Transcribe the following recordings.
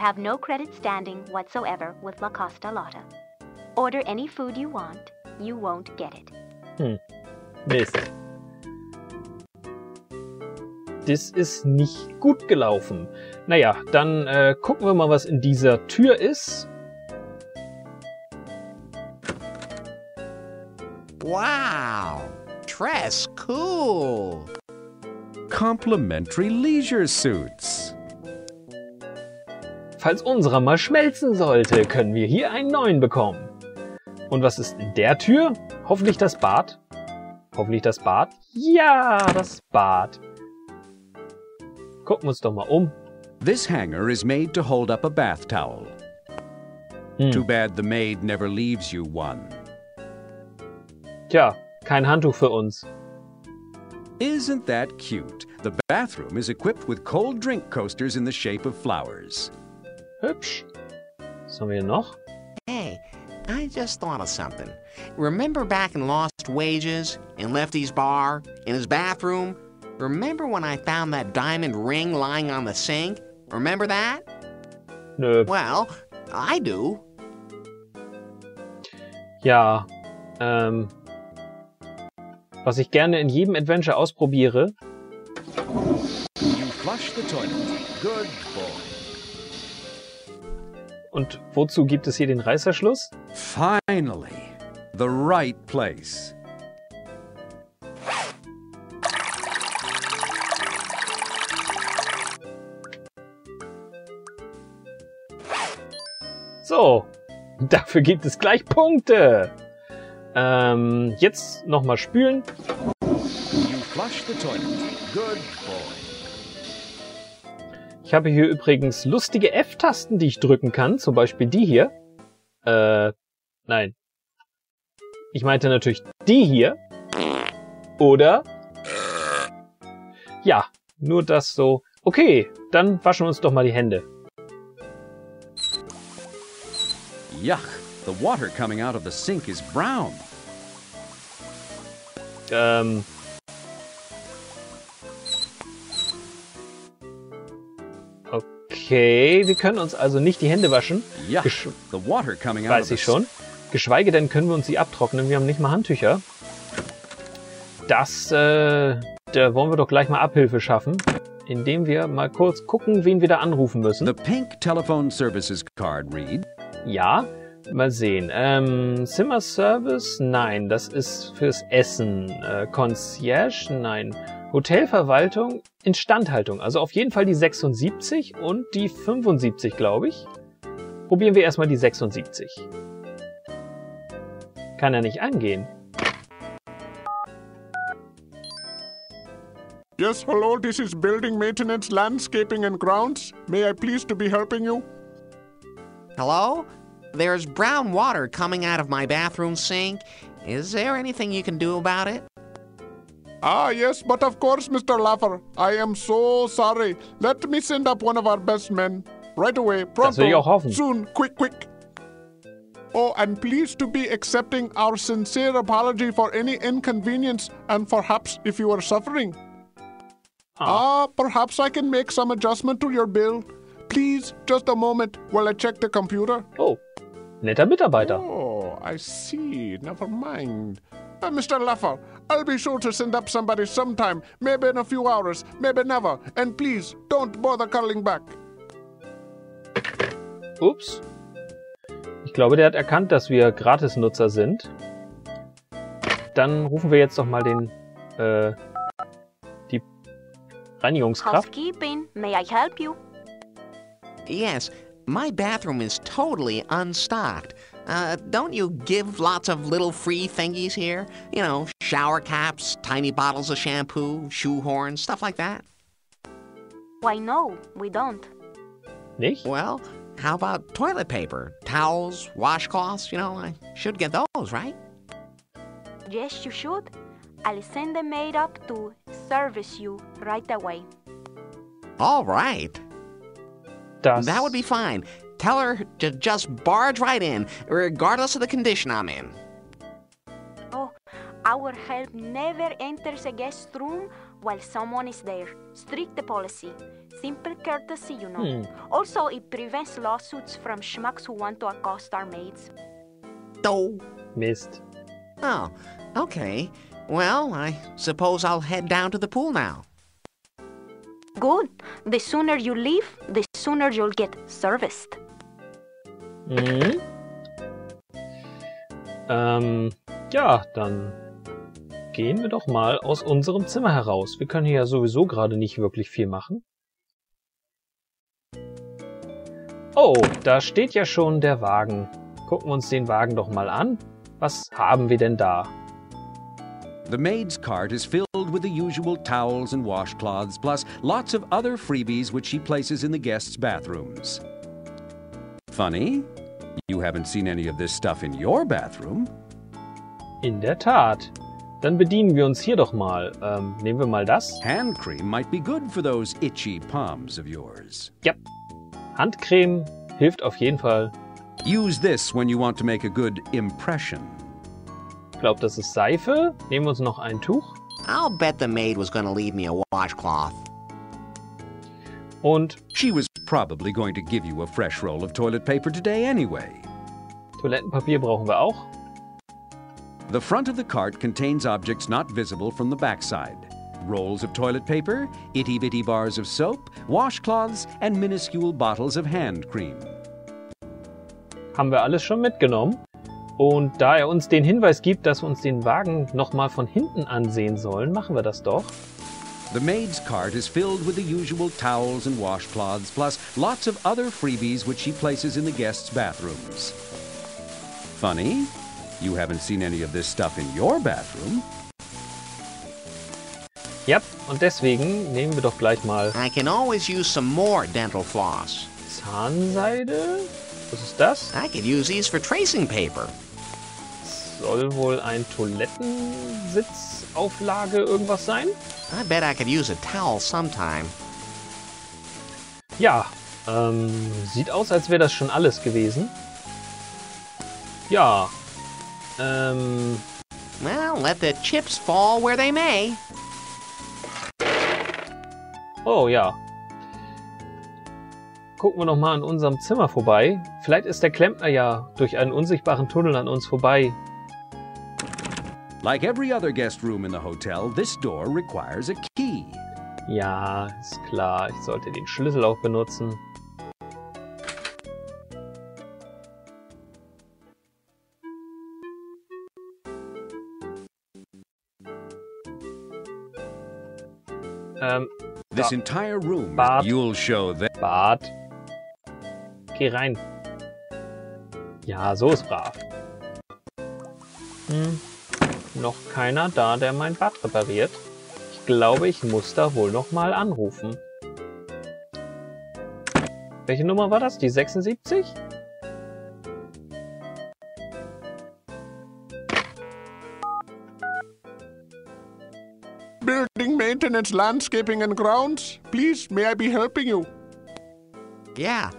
Sorry, you have no credit standing whatsoever with La Costa Lotta. Order any food you want, you won't get it. Hmm. Mist. Das ist nicht gut gelaufen. Naja, dann äh, gucken wir mal, was in dieser Tür ist. Wow. Dress cool. Complimentary leisure suits. Falls unserer mal schmelzen sollte, können wir hier einen neuen bekommen. Und was ist in der Tür? Hoffentlich das Bad. Hoffentlich das Bad. Ja, das Bad. Gucken wir uns doch mal um. This hanger is made to hold up a bath towel. Hm. Too bad the maid never leaves you one. Tja, kein Handtuch für uns. Isn't that cute? The bathroom is equipped with cold drink coasters in the shape of flowers. Hübsch. Was haben wir hier noch? Hey, I just thought of something. Remember back in Lost Wages, in Lefty's bar, in his bathroom? Remember when I found that diamond ring lying on the sink? Remember that? Nö. Well, I do. Ja. Ähm, was ich gerne in jedem Adventure ausprobiere. You flush the toilet. Good boy. Und wozu gibt es hier den Reißverschluss? Finally, the right place. So. Dafür gibt es gleich Punkte. Ähm, jetzt nochmal spülen. You flush the toilet. Good boy. Ich habe hier übrigens lustige F-Tasten, die ich drücken kann. Zum Beispiel die hier. Äh, nein. Ich meinte natürlich die hier. Oder? Ja, nur das so. Okay, dann waschen wir uns doch mal die Hände. Yuck. The water coming out of the sink is brown. Ähm. Okay, wir können uns also nicht die Hände waschen. Yuck. Gesch The water coming out weiß ich schon. Geschweige denn können wir uns sie abtrocknen. Wir haben nicht mal Handtücher. Das, äh, da wollen wir doch gleich mal Abhilfe schaffen, indem wir mal kurz gucken, wen wir da anrufen müssen. The pink telephone services card read Ja, mal sehen. Ähm, Zimmerservice? Nein, das ist fürs Essen. Äh, Concierge? Nein. Hotelverwaltung? Instandhaltung. Also auf jeden Fall die 76 und die 75, glaube ich. Probieren wir erstmal die 76. Kann er nicht angehen. Yes, hello, this is Building Maintenance, Landscaping and Grounds. May I please to be helping you? Hello? There's brown water coming out of my bathroom sink. Is there anything you can do about it? Ah, yes, but of course, Mr. Laffer. I am so sorry. Let me send up one of our best men. Right away, will ich auch pronto, soon, quick, quick. Oh, and please to be accepting our sincere apology for any inconvenience and perhaps if you are suffering. Ah, perhaps I can make some adjustment to your bill. Please, just a moment while I check the computer. Oh, netter Mitarbeiter. Oh, I see. Never mind. Uh, Mr. Laffer, I'll be sure to send up somebody sometime, maybe in a few hours, maybe never. And please, don't bother calling back. Ups. Ich glaube, der hat erkannt, dass wir Gratisnutzer sind. Dann rufen wir jetzt doch mal den, äh, die Reinigungskraft. Housekeeping, may I help you? Yes, my bathroom is totally unstocked. Uh, don't you give lots of little free thingies here? You know, shower caps, tiny bottles of shampoo, shoe horns, stuff like that? Why no, we don't. Nicht? Well, how about toilet paper, towels, washcloths? You know, I should get those, right? Yes, you should. I'll send the maid up to service you right away. All right. Das, That would be fine. Tell her to just barge right in, regardless of the condition I'm in. Our help never enters a guest room while someone is there. Strict policy. Simple courtesy, you know. Hmm. Also, it prevents lawsuits from schmucks who want to accost our maids. Oh. Missed. Oh, okay. Well, I suppose I'll head down to the pool now. Good. The sooner you leave, the sooner you'll get serviced. Mhm. Ähm, ja, dann gehen wir doch mal aus unserem Zimmer heraus. Wir können hier ja sowieso gerade nicht wirklich viel machen. Oh, da steht ja schon der Wagen. Gucken wir uns den Wagen doch mal an. Was haben wir denn da? The maid's cart is filled with the usual towels and washcloths, plus lots of other freebies which she places in the guests' bathrooms. Funny? You haven't seen any of this stuff in your bathroom. In der Tat. Dann bedienen wir uns hier doch mal. Ähm, nehmen wir mal das. Hand cream might be good for those itchy palms of yours. Ja. Handcreme hilft auf jeden Fall. Use this when you want to make a good impression. Ich glaube, das ist Seife. Nehmen wir uns noch ein Tuch. I'll bet the maid was going to leave me a washcloth. Und She was probably going to give you a fresh roll of toilet paper today anyway. Toilettenpapier brauchen wir auch. The front of the cart contains objects not visible from the backside rolls of toilet paper, itty bitty bars of soap, washcloths, and minuscule bottles of hand cream. Haben wir alles schon mitgenommen. Und da er uns den Hinweis gibt, dass wir uns den Wagen nochmal von hinten ansehen sollen, machen wir das doch. The maid's cart is filled with the usual towels and washcloths, plus lots of other freebies which she places in the guests' bathrooms. Funny? You haven't seen any of this stuff in your bathroom. Ja, und deswegen nehmen wir doch gleich mal I can always use some more dental floss. Zahnseide. Was ist das? I could use these for tracing paper. Soll wohl ein Toilettensitzauflage irgendwas sein? I bet I could use a towel sometime. Ja, ähm, sieht aus, als wäre das schon alles gewesen. Ja, ähm, Well, let the chips fall where they may. oh ja. Gucken wir noch mal an unserem Zimmer vorbei. Vielleicht ist der Klempner ja durch einen unsichtbaren Tunnel an uns vorbei. Like every other guest room in the hotel, this door requires a key. Ja, ist klar. Ich sollte den Schlüssel auch benutzen. Ähm, This Ja. entire room, Bart. you'll show them. Bart. Geh rein. Ja, so ist brav. Hm. Noch keiner da, der mein Bad repariert. Ich glaube, ich muss da wohl noch mal anrufen. Welche Nummer war das? Die 76? Building maintenance, landscaping, and grounds. Please, may I be helping you? Yeah,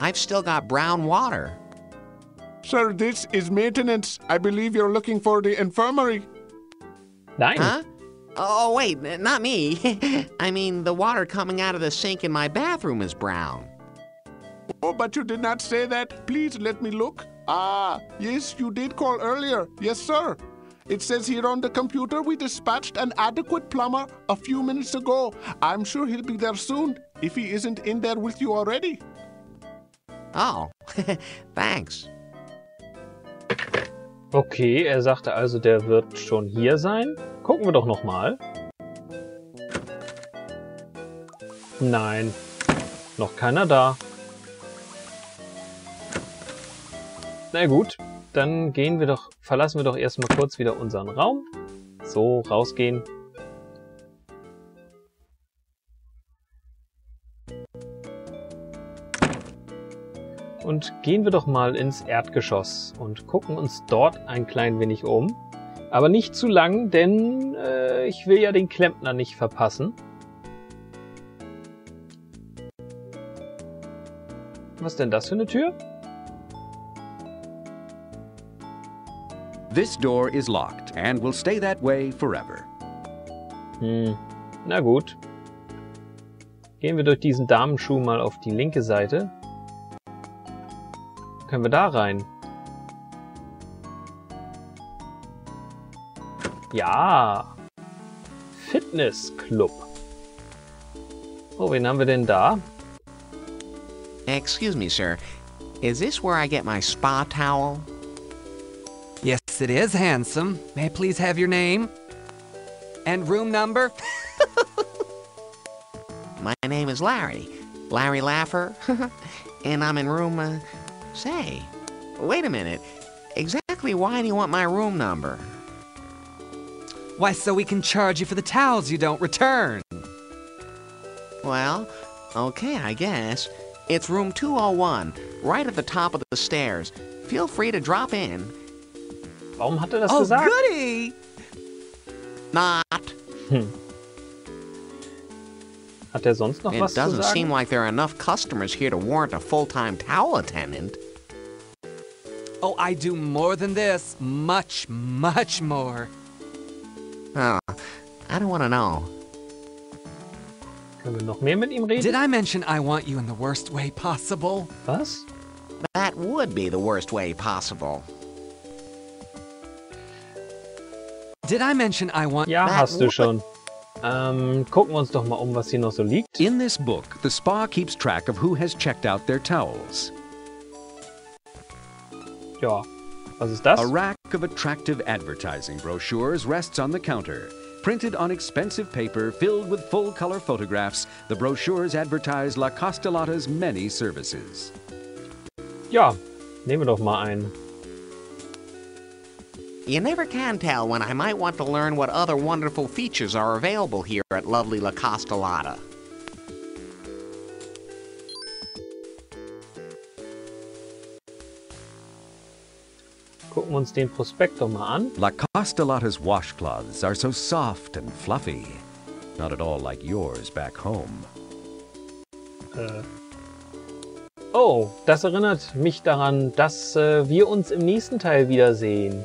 I've still got brown water. Sir, this is maintenance. I believe you're looking for the infirmary. Nein. Huh? Oh, wait, not me. I mean, the water coming out of the sink in my bathroom is brown. Oh, but you did not say that. Please let me look. Ah, yes, you did call earlier. Yes, sir. It says here on the computer we dispatched an adequate plumber a few minutes ago. I'm sure he'll be there soon, if he isn't in there with you already. Oh, thanks. Okay, er sagte also, der wird schon hier sein. Gucken wir doch noch mal. Nein, noch keiner da. Na gut, dann gehen wir doch, verlassen wir doch erstmal kurz wieder unseren Raum. So, rausgehen. Und gehen wir doch mal ins Erdgeschoss und gucken uns dort ein klein wenig um. Aber nicht zu lang, denn äh, ich will ja den Klempner nicht verpassen. Was ist denn das für eine Tür? This door is locked and will stay that way forever. Hm. Na gut. Gehen wir durch diesen Damenschuh mal auf die linke Seite. Können wir da rein? Ja. Fitnessclub. Oh, wen haben wir denn da? Excuse me, sir. Is this where I get my spa towel? Yes, it is, handsome. May I please have your name? And room number? My name is Larry. Larry Laffer. and I'm in room, uh, say. Wait a minute. Exactly why do you want my room number? Why, so we can charge you for the towels you don't return. Well, okay, I guess. It's room 201, right at the top of the stairs. Feel free to drop in. Warum hat er das oh, gesagt? goody! Not. Hat er sonst noch It was doesn't sagen? seem like there are enough customers here to warrant a full-time towel attendant. Oh, I do more than this. Much, much more. Oh, I don't want to know. Können wir noch mehr mit ihm reden? Did I mention I want you in the worst way possible? Was? That would be the worst way possible. Did I mention I want Ja, hast du schon. Ähm, gucken wir uns doch mal um, was hier noch so liegt. In this book, the spa keeps track of who has checked out their towels. Ja. Was ist das? A rack of attractive advertising brochures rests on the counter. Printed on expensive paper filled with full color photographs, the brochures advertise La Castellata's many services. Ja, nehmen wir doch mal einen. You never can tell when I might want to learn what other wonderful features are available here at lovely La Costalata. Gucken wir uns den Prospekt doch mal an. La Castellata's washcloths are so soft and fluffy. Not at all like yours back home. Äh. Oh, das erinnert mich daran, dass äh, wir uns im nächsten Teil wiedersehen.